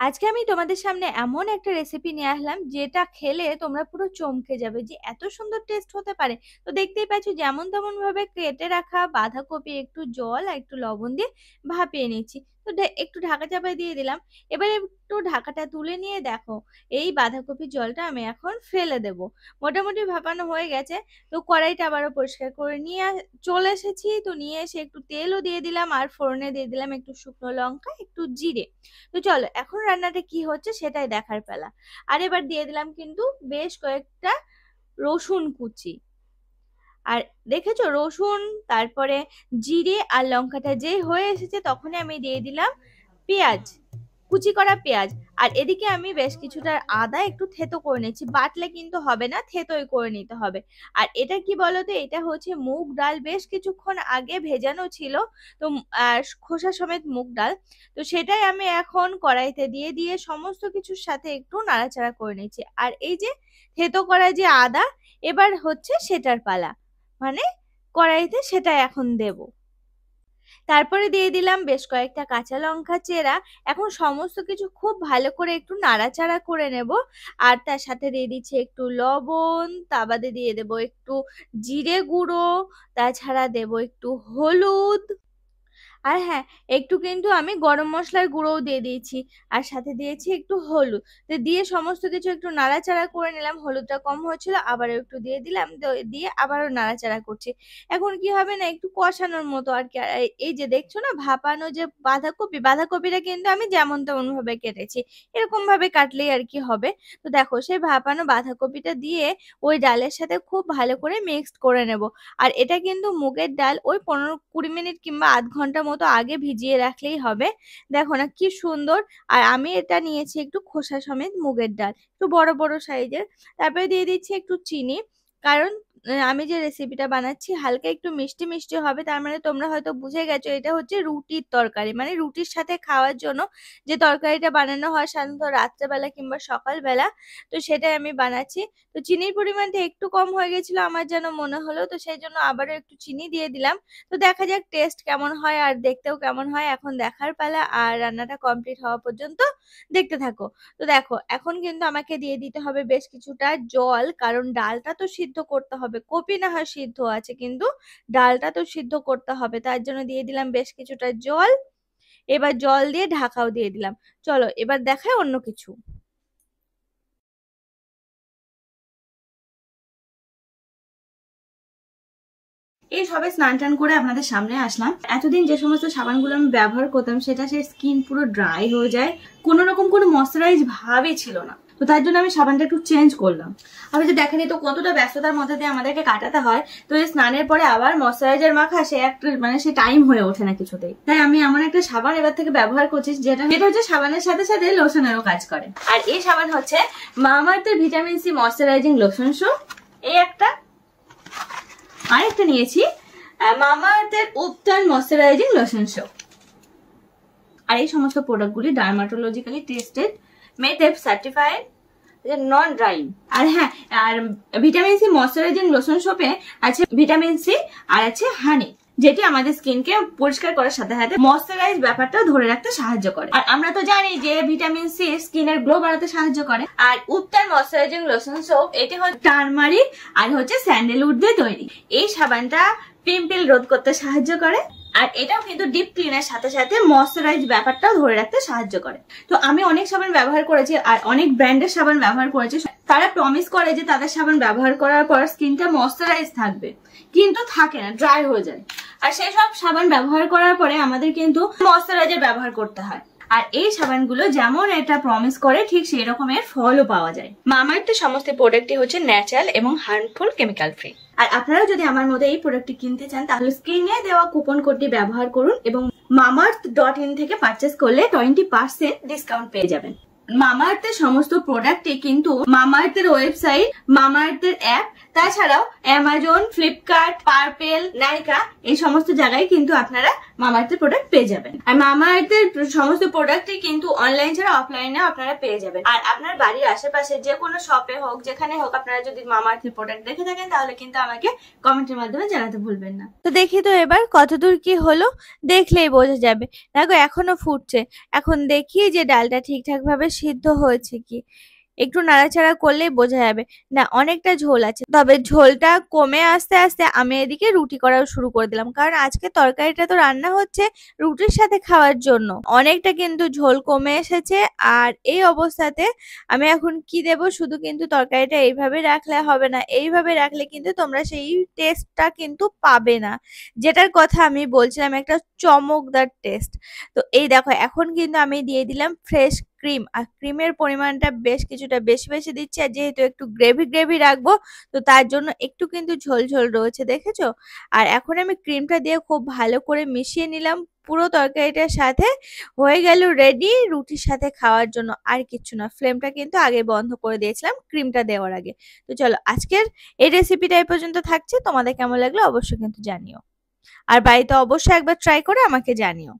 আজকে আমি তোমাদের সামনে এমন একটা রেসিপি নিয়ে আসলাম, যেটা খেলে তোমরা পুরো চমকে যাবে যে এত সুন্দর টেস্ট হতে পারে। তো দেখতেই পাচ্ছ যেমন তেমন ভাবে কেটে রাখা বাঁধাকপি একটু জল আর একটু লবণ দিয়ে ভাপিয়ে নিচ্ছি। তো একটু ঢাকা চাপায় দিয়ে দিলাম। এবার একটু ঢাকাটা তুলে নিয়ে দেখো, এই বাঁধাকপির জলটা আমি এখন ফেলে দেব। মোটামুটি ভাপানো হয়ে গেছে। তো কড়াইটা আবারও পরিষ্কার করে নিয়ে চলে এসেছি। তো নিয়ে এসে একটু তেলও দিয়ে দিলাম আর ফোড়নে দিয়ে দিলাম একটু শুকনো লঙ্কা, একটু জিরে। তো চলো, এখন রান্নাটা কি হচ্ছে সেটাই দেখার পেলা। আর এবার দিয়ে দিলাম কিন্তু বেশ কয়েকটা রসুন কুচি। আর দেখেছ রসুন, তারপরে জিরে আর লঙ্কাটা যে হয়ে এসেছে তখনই আমি দিয়ে দিলাম পেঁয়াজ। কুচি করা পেঁয়াজ। আর এদিকে আমি বেশ কিছুটা আদা একটু থেতো করে নিচ্ছি বাটলে কিন্তু হবে না, থেতোই করে নিতে হবে। আর এটা কি বলতো, এটা হচ্ছে মুগ ডাল বেশ কিছুক্ষণ আগে ভেজানো ছিল। তো খোসা সমেত মুগ ডাল। তো সেটাই আমি এখন কড়াইতে দিয়ে দিয়ে সমস্ত কিছুর সাথে একটু নাড়াচাড়া করে নিচ্ছি আর এই যে থেতো করা যে আদা, এবার হচ্ছে সেটার পালা। মানে কড়াইতে সেটা এখন দেবো। তারপরে দিয়ে দিলাম বেশ কয়েকটা কাঁচা লঙ্কা চেরা। এখন সমস্ত কিছু খুব ভালো করে একটু নাড়াচাড়া করে নেব। আর তার সাথে দিয়ে দিচ্ছি একটু লবণ তা বাদে দিয়ে দেবো একটু জিরে গুঁড়ো, তাছাড়া দেব একটু হলুদ। আর হ্যাঁ একটু কিন্তু আমি গরম মশলার গুঁড়োও দিয়ে দিয়েছি। আর সাথে দিয়েছি একটু হলুদ। তো দিয়ে সমস্ত কিছু একটু নাড়াচাড়া করে নিলাম। হলুদটা কম হয়েছিল আবার একটু দিয়ে দিলাম। দিয়ে আবারও নাড়াচাড়া করছি। এখন কি হবে না, একটু কষানোর মতো আর কি। এই যে দেখছ না, ভাপানো যে বাঁধাকপি, বাঁধাকপিটা কিন্তু আমি যেমন তেমন ভাবে কেটেছি এরকম ভাবে কাটলেই আর কি হবে। তো দেখো, সেই ভাপানো বাঁধাকপিটা দিয়ে ওই ডালের সাথে খুব ভালো করে মিক্সড করে নেব। আর এটা কিন্তু মুগের ডাল ওই পনেরো কুড়ি মিনিট কিংবা আধ ঘণ্টা মতো আগে ভিজিয়ে রাখলেই হবে। দেখো না কি সুন্দর। আর আমি এটা নিয়েছি একটু খোসা সমেত মুগের ডাল। একটু বড় বড় সাইজের। তারপরে দিয়ে দিচ্ছি একটু চিনি। কারণ আমি যে রেসিপিটা বানাচ্ছি, হালকা একটু মিষ্টি মিষ্টি হবে, তার মানে তোমরা হয়তো বুঝে গেছো, এটা হচ্ছে রুটির তরকারি। মানে রুটির সাথে খাওয়ার জন্য যে তরকারিটা বানানো হয় সাধারণত রাত্রেবেলা কিংবা সকালবেলা, তো সেটাই আমি বানাচ্ছি। তো চিনির পরিমাণটা একটু কম হয়ে গেছিল, আমার যেন মনে হলো, তো সেই জন্য আবারও একটু চিনি দিয়ে দিলাম। তো দেখা যাক টেস্ট কেমন হয় আর দেখতেও কেমন হয়, এখন দেখার পালা আর রান্নাটা কমপ্লিট হওয়া পর্যন্ত দেখতে থাকো। তো দেখো, এখন কিন্তু আমাকে দিয়ে দিতে হবে বেশ কিছুটা জল, কারণ ডালটা তো সিদ্ধ করতে হবে। হবে। কপি না হয় সিদ্ধ আছে কিন্তু ডালটা তো সিদ্ধ করতে হবে, তার জন্য দিয়ে দিলাম বেশ কিছুটা জল। এবার জল দিয়ে ঢাকাও দিয়ে দিলাম। চলো এবার দেখায় অন্য কিছু। এই সবে স্নান টান করে আপনাদের সামনে আসলাম। এতদিন যে সমস্ত সাবানগুলো আমি ব্যবহার করতাম, সেটা সে স্কিন পুরো ড্রাই হয়ে যায়। কোনো রকম কোনো ময়শ্চারাইজ ভাবে ছিল না। তো তার জন্য আমি সাবানটা একটু চেঞ্জ করলাম। আমি যে দেখেনি তো কতটা ব্যস্ততার মধ্যে দিয়ে আমাদেরকে কাটাতে হয় তো এই স্নানের পরে আবার ময়শ্চারাইজার মাখা সে একটা মানে সে টাইম হয়ে ওঠে না কিছুতেই। তাই আমি এমন একটা সাবান এবার থেকে ব্যবহার করছি যেটা যেটা হচ্ছে সাবানের সাথে সাথে লোশনেরও কাজ করে। আর এই সাবান হচ্ছে মামার্থের vitamin C moisturizing lotion show এই একটা। আরেকটা নিয়েছি মামার্থের উপটান ময়শ্চারাইজিং লোশন শো আর এই সমস্ত প্রোডাক্টগুলি ডার্মাটোলজিক্যালি টেস্টেড মেড এফ সার্টিফাইড নন ড্রাইং আর হ্যাঁ আর ভিটামিন সি ময়শ্চারাইজিং লোশন সোপে আছে ভিটামিন সি আর আছে হানি যেটি আমাদের স্কিনকে পরিষ্কার করার সাথে সাথে ময়শ্চারাইজ ব্যাপারটা ধরে রাখতে সাহায্য করে। আর আমরা তো জানি যে ভিটামিন সি স্কিনের গ্লো বাড়াতে সাহায্য করে। আর উত্তার ময়শ্চারাইজিং লোশন সোপ এটি হচ্ছে টার্মারিক আর হচ্ছে স্যান্ডেলউড দিয়ে তৈরি। এই সাবানটা পিম্পল রোধ করতে সাহায্য করে। আর এটাও কিন্তু ডিপ ক্লিনের সাথে সাথে ময়শ্চারাইজ ব্যাপারটাও ধরে রাখতে সাহায্য করে। তো আমি অনেক সাবান ব্যবহার করেছি আর অনেক ব্র্যান্ডের সাবান ব্যবহার করেছি। তারা প্রমিস করে যে তাদের সাবান ব্যবহার করার পর স্কিনটা ময়শ্চারাইজ থাকবে। কিন্তু থাকে না ড্রাই হয়ে যায়। আর সেই সব সাবান ব্যবহার করার পরে আমাদের কিন্তু ময়শ্চারাইজার ব্যবহার করতে হয়। আর এই সাবানগুলো যেমন এটা প্রমিস করে ঠিক সেই রকমের ফলও পাওয়া যায়। মামার্থের সমস্ত প্রোডাক্টই হচ্ছে ন্যাচারাল এবং হার্মফুল কেমিক্যাল ফ্রি আর আপনারা যদি আমার মধ্যে এই প্রোডাক্টটি কিনতে চান তাহলে স্ক্রিনে দেওয়া কুপন কোডটি ব্যবহার করুন এবং মামার্থ ডট ইন থেকে পারচেস করলে টোয়েন্টি পার্সেন্ট ডিসকাউন্ট পেয়ে যাবেন। মামার্থের সমস্ত প্রোডাক্টে কিন্তু মামার্থের ওয়েবসাইট মামার্থের অ্যাপ তাছাড়াও অ্যামাজন ফ্লিপকার্ট পার্পেল নাইকা এই সমস্ত জায়গায় কিন্তু আপনারা মামা আর্থের প্রোডাক্ট পেয়ে যাবেন। আর মামা আর্থের সমস্ত প্রোডাক্টই কিন্তু অনলাইন ছাড়া অফলাইনে আপনারা পেয়ে যাবেন। আর আপনার বাড়ির আশেপাশে যে কোনো শপে হোক, যেখানে হোক আপনারা যদি মামা আর্থের প্রোডাক্ট দেখে থাকেন, তাহলে কিন্তু আমাকে কমেন্টের মাধ্যমে জানাতে ভুলবেন না। তো দেখি তো এবার কতদূর কি হলো, দেখলেই বোঝা যাবে। দেখো এখনও ফুটছে। এখন দেখি যে ডালটা ঠিকঠাক ভাবে সিদ্ধ হয়েছে কি। একটু নাড়াচাড়া করলেই বোঝা যাবে। না, অনেকটা ঝোল আছে। তবে ঝোলটা কমে আস্তে আস্তে আমি এদিকে রুটি করাও শুরু করে দিলাম। কারণ আজকে তরকারিটা তো রান্না হচ্ছে রুটির সাথে খাওয়ার জন্য। অনেকটা কিন্তু ঝোল কমে এসেছে আর এই অবস্থাতে আমি এখন কি দেব? শুধু কিন্তু তরকারিটা এইভাবে রাখলে হবে না। এইভাবে রাখলে কিন্তু তোমরা সেই টেস্টটা কিন্তু পাবে না। যেটার কথা আমি বলছিলাম, একটা চমকদার টেস্ট তো এই দেখো, এখন কিন্তু আমি দিয়ে দিলাম ফ্রেশ ক্রিম আর ক্রিমের পরিমাণটা বেশ কিছুটা বেশি বেশি দিচ্ছি, আর যেহেতু একটু গ্রেভি গ্রেভি রাখব, তো তার জন্য একটু কিন্তু ঝোল ঝোল রয়েছে, দেখেছ? আর এখন আমি ক্রিমটা দিয়ে খুব ভালো করে মিশিয়ে নিলাম পুরো তরকারিটার সাথে। হয়ে গেল রেডি রুটির সাথে খাওয়ার জন্য আর কিচ্ছু না। ফ্লেমটা কিন্তু আগে বন্ধ করে দিয়েছিলাম ক্রিমটা দেওয়ার আগে। তো চলো, আজকের এই রেসিপিটা এই পর্যন্ত থাকছে। তোমাদের কেমন লাগল অবশ্যই কিন্তু জানিও। আর বাড়িতে অবশ্যই একবার ট্রাই করে আমাকে জানিও।